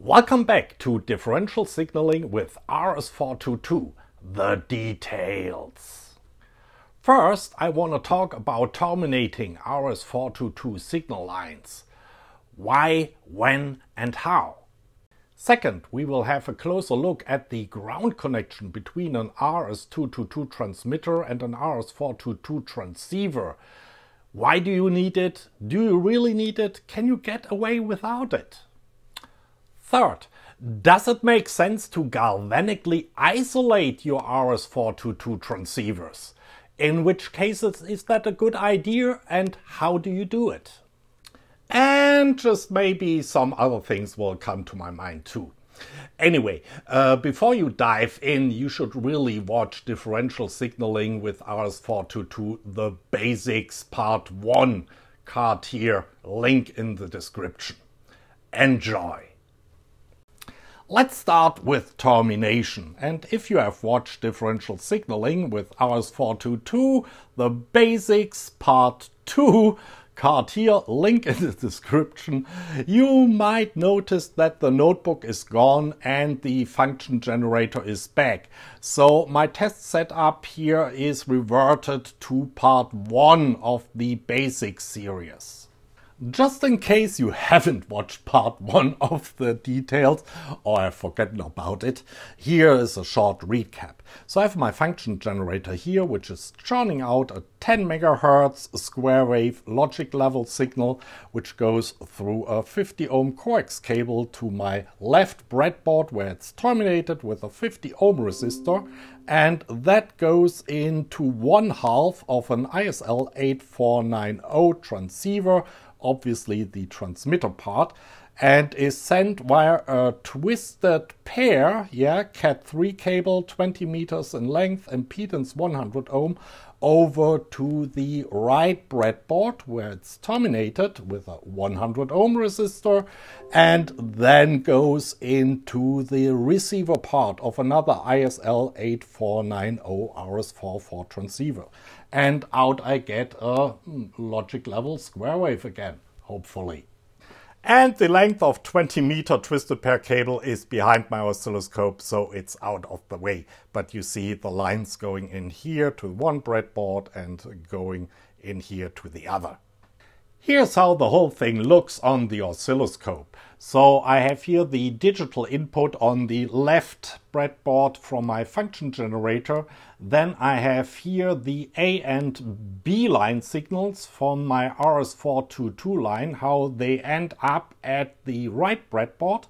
Welcome back to differential signaling with RS422, the details. First, I want to talk about terminating RS422 signal lines. Why, when and how. Second, we will have a closer look at the ground connection between an RS422 transmitter and an RS422 transceiver. Why do you need it? Do you really need it? Can you get away without it? Third, does it make sense to galvanically isolate your RS422 transceivers? In which cases is that a good idea and how do you do it? And just maybe some other things will come to my mind too. Anyway, uh, before you dive in, you should really watch differential signaling with RS422, the basics part 1 card here, link in the description. Enjoy! Let's start with termination. And if you have watched differential signaling with RS422, the basics part 2 card here, link in the description, you might notice that the notebook is gone and the function generator is back. So my test setup here is reverted to part 1 of the basic series. Just in case you haven't watched part one of the details or have forgotten about it, here is a short recap. So I have my function generator here, which is churning out a 10 megahertz square wave logic level signal, which goes through a 50 ohm coax cable to my left breadboard, where it's terminated with a 50 ohm resistor, and that goes into one half of an ISL 8490 transceiver obviously the transmitter part, and is sent via a twisted pair, yeah, Cat3 cable, 20 meters in length, impedance 100 ohm, over to the right breadboard where it's terminated with a 100 ohm resistor and then goes into the receiver part of another ISL 8490 RS44 transceiver. And out I get a hmm, logic level square wave again, hopefully. And the length of 20 meter twisted pair cable is behind my oscilloscope, so it's out of the way. But you see the lines going in here to one breadboard and going in here to the other. Here's how the whole thing looks on the oscilloscope. So I have here the digital input on the left breadboard from my function generator. Then I have here the A and B line signals from my RS422 line, how they end up at the right breadboard.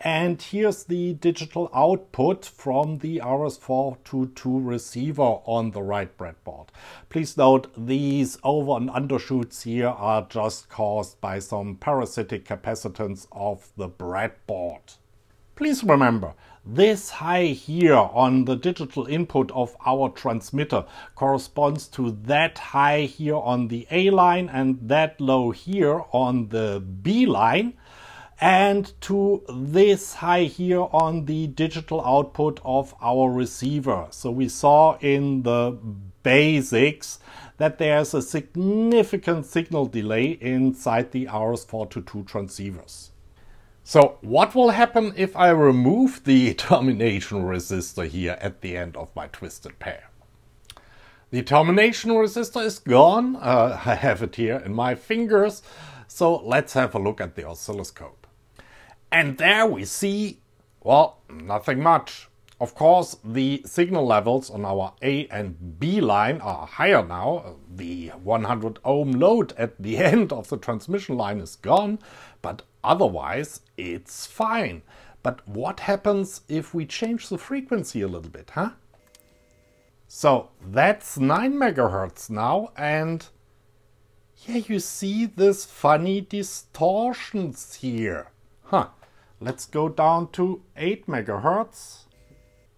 And here's the digital output from the RS422 receiver on the right breadboard. Please note these over and undershoots here are just caused by some parasitic capacitance of the breadboard. Please remember, this high here on the digital input of our transmitter corresponds to that high here on the A line and that low here on the B line and to this high here on the digital output of our receiver. So we saw in the basics that there's a significant signal delay inside the RS422 transceivers. So what will happen if I remove the termination resistor here at the end of my twisted pair? The termination resistor is gone. Uh, I have it here in my fingers. So let's have a look at the oscilloscope. And there we see, well, nothing much. Of course, the signal levels on our A and B line are higher now. The 100 ohm load at the end of the transmission line is gone, but otherwise it's fine. But what happens if we change the frequency a little bit, huh? So that's 9 megahertz now and yeah, you see this funny distortions here. Huh. Let's go down to 8 megahertz.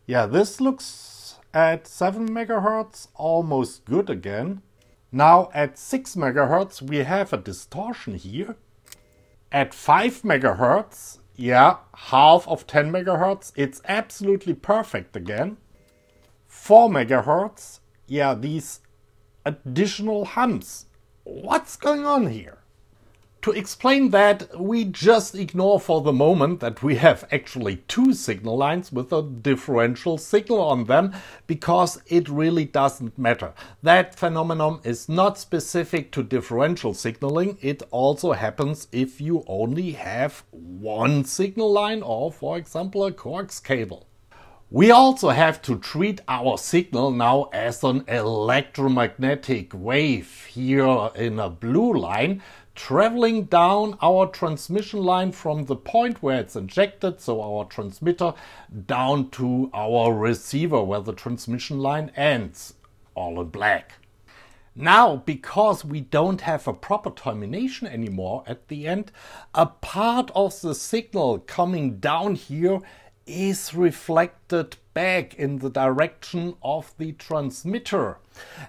Yeah, this looks at 7 megahertz almost good again. Now at 6 megahertz we have a distortion here. At 5 megahertz, yeah, half of 10 megahertz, it's absolutely perfect again. 4 megahertz, yeah, these additional hums. What's going on here? To explain that, we just ignore for the moment that we have actually two signal lines with a differential signal on them because it really doesn't matter. That phenomenon is not specific to differential signaling. It also happens if you only have one signal line or, for example, a coax cable. We also have to treat our signal now as an electromagnetic wave here in a blue line traveling down our transmission line from the point where it's injected, so our transmitter, down to our receiver where the transmission line ends, all in black. Now, because we don't have a proper termination anymore at the end, a part of the signal coming down here is reflected back in the direction of the transmitter.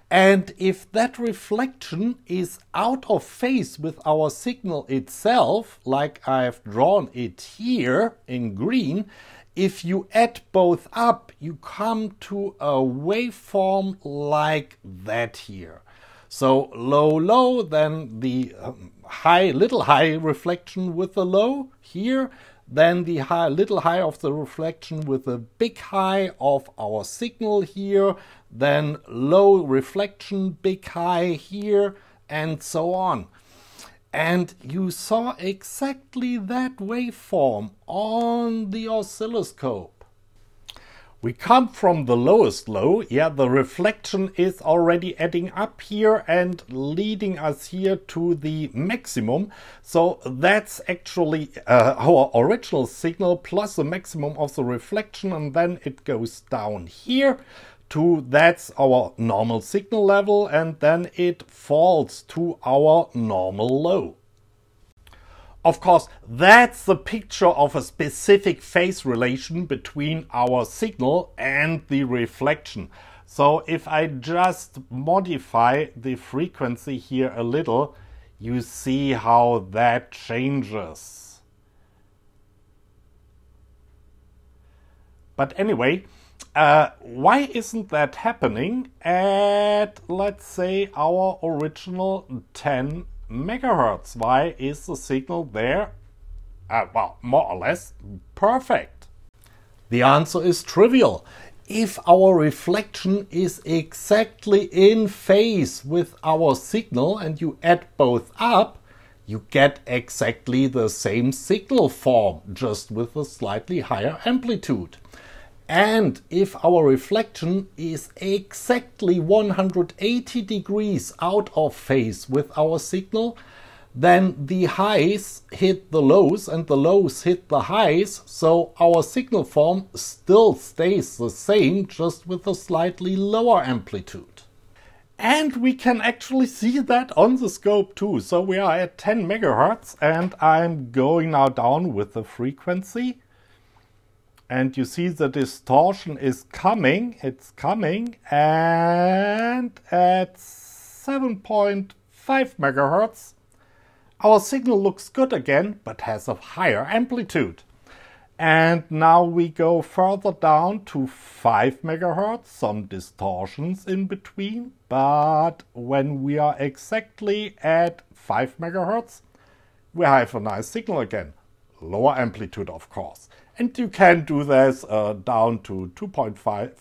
And if that reflection is out of phase with our signal itself, like I've drawn it here in green, if you add both up, you come to a waveform like that here. So low, low, then the um, high, little high reflection with the low here, then the high, little high of the reflection with the big high of our signal here, then low reflection, big high here, and so on. And you saw exactly that waveform on the oscilloscope. We come from the lowest low, yeah, the reflection is already adding up here and leading us here to the maximum. So that's actually uh, our original signal plus the maximum of the reflection and then it goes down here to that's our normal signal level and then it falls to our normal low. Of course, that's the picture of a specific phase relation between our signal and the reflection. So if I just modify the frequency here a little, you see how that changes. But anyway, uh, why isn't that happening at, let's say, our original 10 megahertz. Why is the signal there? Uh, well, more or less perfect. The answer is trivial. If our reflection is exactly in phase with our signal and you add both up, you get exactly the same signal form, just with a slightly higher amplitude. And if our reflection is exactly 180 degrees out of phase with our signal, then the highs hit the lows and the lows hit the highs, so our signal form still stays the same, just with a slightly lower amplitude. And we can actually see that on the scope too. So we are at 10 megahertz and I'm going now down with the frequency and you see the distortion is coming, it's coming, and at 7.5 megahertz, our signal looks good again, but has a higher amplitude. And now we go further down to 5 megahertz, some distortions in between, but when we are exactly at 5 megahertz, we have a nice signal again. Lower amplitude, of course. And you can do this uh, down to 2.5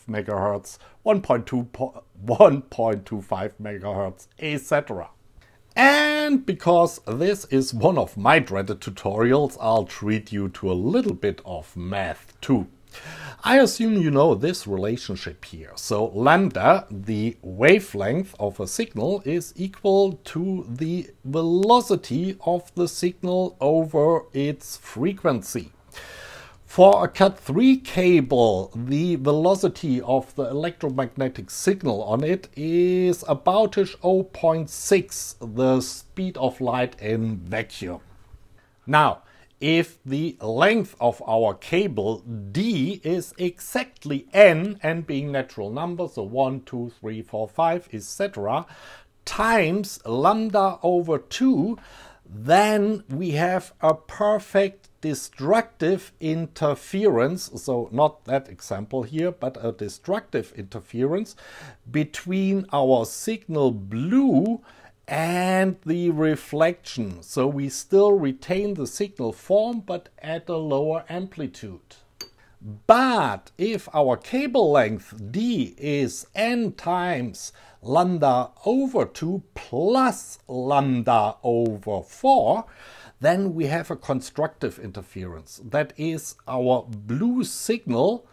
megahertz, 1.2, 1.25 megahertz, etc. And because this is one of my dreaded tutorials, I'll treat you to a little bit of math too. I assume you know this relationship here. So lambda, the wavelength of a signal, is equal to the velocity of the signal over its frequency. For a Cat3 cable, the velocity of the electromagnetic signal on it is about 0.6 the speed of light in vacuum. Now, if the length of our cable d is exactly n, n being natural numbers, so 1, 2, 3, 4, 5, etc., times lambda over 2, then we have a perfect destructive interference, so not that example here, but a destructive interference between our signal blue and the reflection. So we still retain the signal form but at a lower amplitude. But if our cable length d is n times lambda over 2 plus lambda over 4, then we have a constructive interference. That is, our blue signal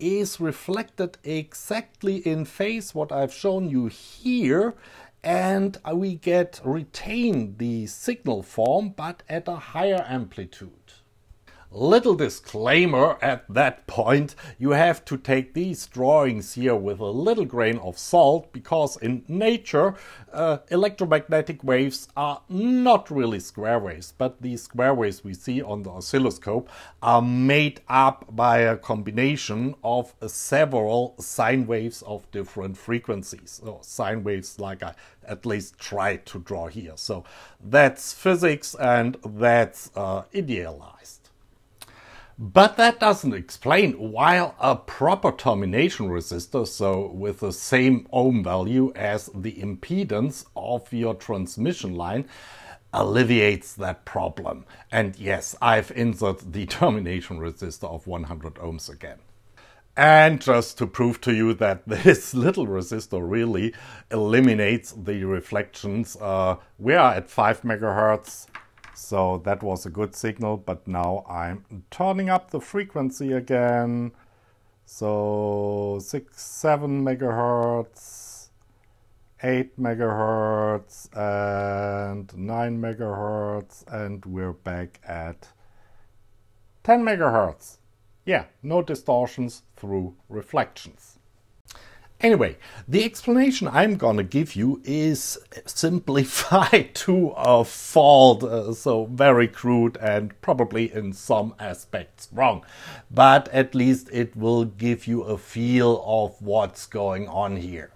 is reflected exactly in phase what I've shown you here and we get retain the signal form but at a higher amplitude. Little disclaimer at that point, you have to take these drawings here with a little grain of salt because in nature uh, electromagnetic waves are not really square waves, but these square waves we see on the oscilloscope are made up by a combination of several sine waves of different frequencies. So sine waves like I at least tried to draw here. So that's physics and that's uh, idealized. But that doesn't explain why a proper termination resistor, so with the same ohm value as the impedance of your transmission line, alleviates that problem. And yes, I've inserted the termination resistor of 100 ohms again. And just to prove to you that this little resistor really eliminates the reflections, uh, we are at 5 megahertz so that was a good signal, but now I'm turning up the frequency again. So 6, 7 megahertz, 8 megahertz, and 9 megahertz, and we're back at 10 megahertz. Yeah, no distortions through reflections. Anyway, the explanation I'm gonna give you is simplified to a fault, uh, so very crude and probably in some aspects wrong. But at least it will give you a feel of what's going on here.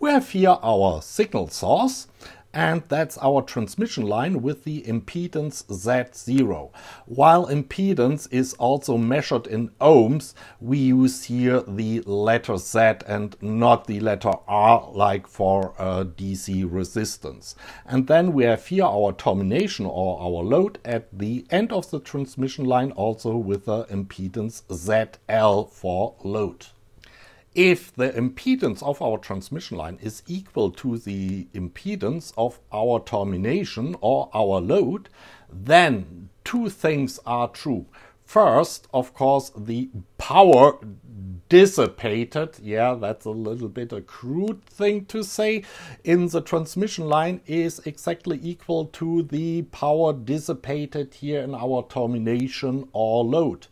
We have here our signal source and that's our transmission line with the impedance Z0. While impedance is also measured in ohms, we use here the letter Z and not the letter R like for uh, a DC resistance. And then we have here our termination or our load at the end of the transmission line also with the impedance ZL for load if the impedance of our transmission line is equal to the impedance of our termination or our load, then two things are true. First, of course, the power dissipated, yeah, that's a little bit a crude thing to say, in the transmission line is exactly equal to the power dissipated here in our termination or load.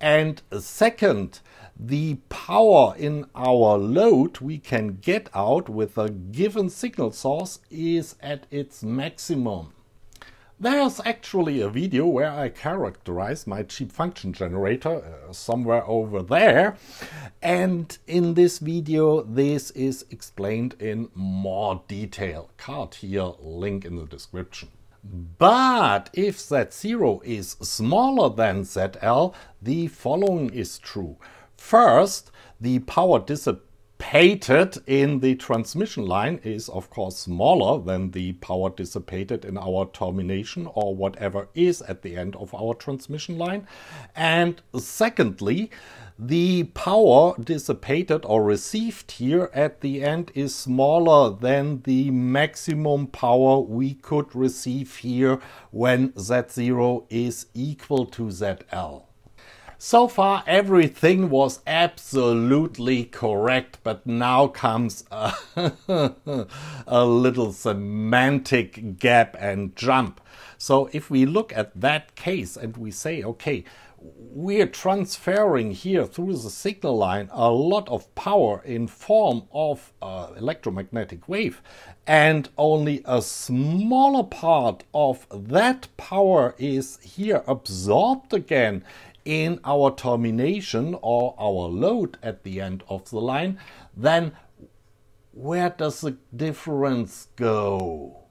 And second, the power in our load we can get out with a given signal source is at its maximum. There's actually a video where I characterize my cheap function generator uh, somewhere over there. And in this video, this is explained in more detail. Card here, link in the description. But if Z0 is smaller than ZL, the following is true. First, the power dissipated in the transmission line is of course smaller than the power dissipated in our termination or whatever is at the end of our transmission line. And secondly, the power dissipated or received here at the end is smaller than the maximum power we could receive here when Z0 is equal to ZL. So far, everything was absolutely correct, but now comes a, a, little semantic gap and jump. So, if we look at that case and we say, okay, we're transferring here through the signal line a lot of power in form of uh, electromagnetic wave and only a smaller part of that power is here absorbed again in our termination or our load at the end of the line, then where does the difference go?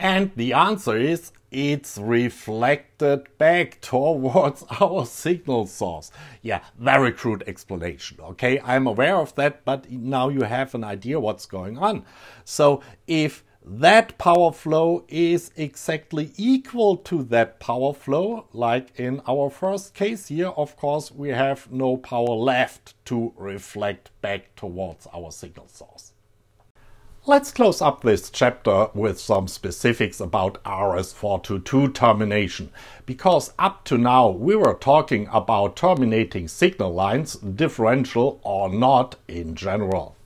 And the answer is it's reflected back towards our signal source. Yeah, very crude explanation. Okay, I'm aware of that, but now you have an idea what's going on. So if that power flow is exactly equal to that power flow. Like in our first case here, of course, we have no power left to reflect back towards our signal source. Let's close up this chapter with some specifics about RS422 termination, because up to now we were talking about terminating signal lines, differential or not in general.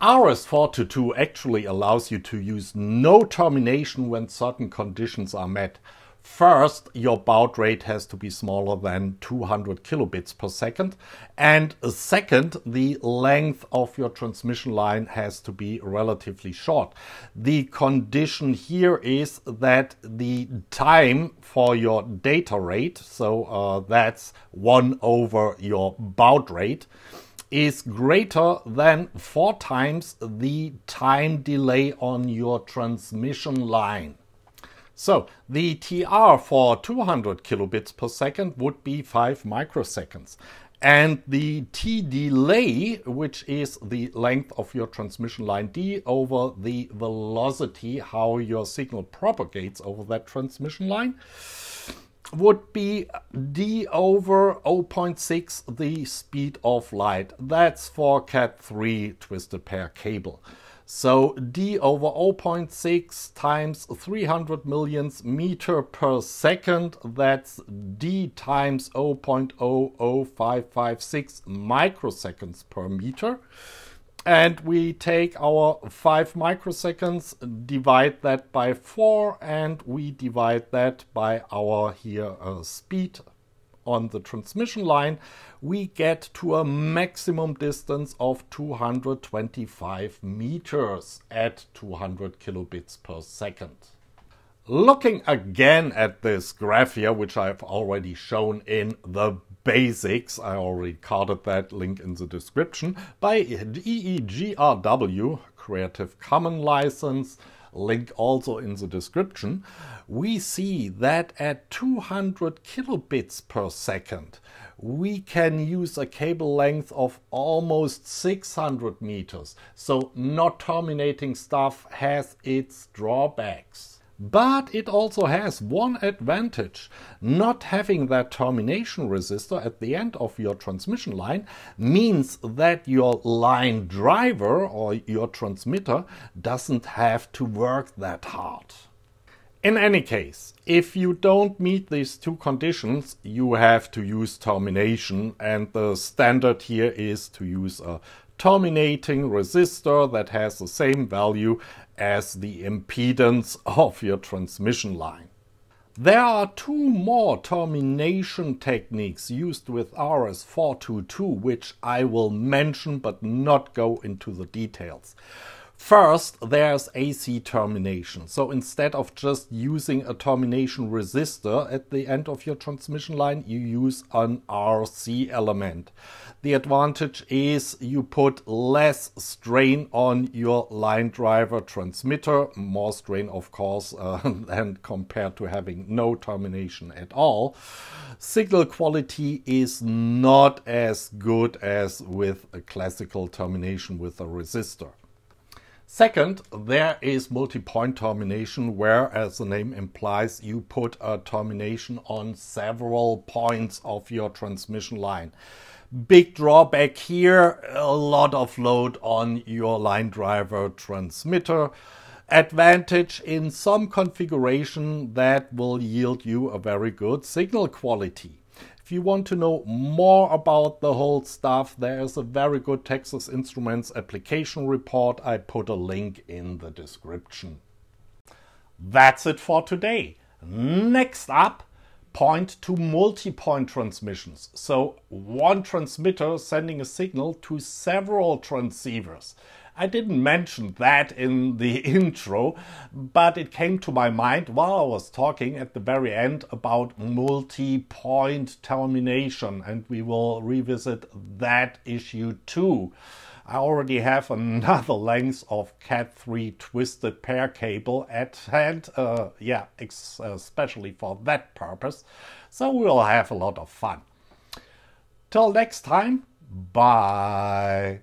RS422 actually allows you to use no termination when certain conditions are met. First, your baud rate has to be smaller than 200 kilobits per second. And second, the length of your transmission line has to be relatively short. The condition here is that the time for your data rate, so uh, that's 1 over your baud rate, is greater than four times the time delay on your transmission line. So the TR for 200 kilobits per second would be 5 microseconds. And the T delay, which is the length of your transmission line d over the velocity, how your signal propagates over that transmission line, would be d over 0.6 the speed of light. That's for Cat3 twisted pair cable. So d over 0.6 times 300 millionths meter per second, that's d times 0.00556 microseconds per meter and we take our 5 microseconds, divide that by 4, and we divide that by our here uh, speed on the transmission line, we get to a maximum distance of 225 meters at 200 kilobits per second. Looking again at this graph here, which I've already shown in the basics, I already carded that link in the description, by EEGRW, Creative Commons license, link also in the description, we see that at 200 kilobits per second, we can use a cable length of almost 600 meters. So not terminating stuff has its drawbacks. But it also has one advantage. Not having that termination resistor at the end of your transmission line means that your line driver or your transmitter doesn't have to work that hard. In any case, if you don't meet these two conditions, you have to use termination and the standard here is to use a terminating resistor that has the same value as the impedance of your transmission line. There are two more termination techniques used with RS422 which I will mention but not go into the details. First, there's AC termination. So instead of just using a termination resistor at the end of your transmission line, you use an RC element. The advantage is you put less strain on your line driver transmitter, more strain of course uh, than compared to having no termination at all. Signal quality is not as good as with a classical termination with a resistor. Second, there is multi-point termination where, as the name implies, you put a termination on several points of your transmission line. Big drawback here, a lot of load on your line driver transmitter. Advantage in some configuration that will yield you a very good signal quality. If you want to know more about the whole stuff, there is a very good Texas Instruments application report. I put a link in the description. That's it for today. Next up, point to multi-point transmissions. So one transmitter sending a signal to several transceivers. I didn't mention that in the intro, but it came to my mind while I was talking at the very end about multi-point termination, and we will revisit that issue too. I already have another length of Cat3 twisted pair cable at hand, uh, yeah, especially for that purpose, so we'll have a lot of fun. Till next time, bye.